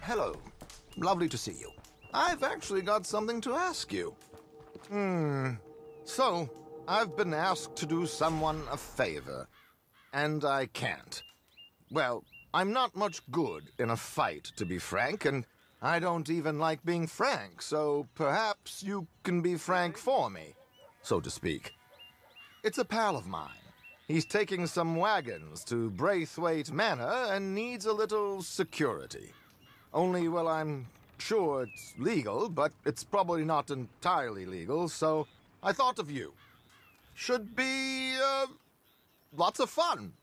hello. Lovely to see you. I've actually got something to ask you. Hmm. So, I've been asked to do someone a favor, and I can't. Well, I'm not much good in a fight, to be frank, and I don't even like being frank, so perhaps you can be frank for me, so to speak. It's a pal of mine. He's taking some wagons to Braithwaite Manor and needs a little security. Only, well, I'm sure it's legal, but it's probably not entirely legal, so I thought of you. Should be, uh, lots of fun.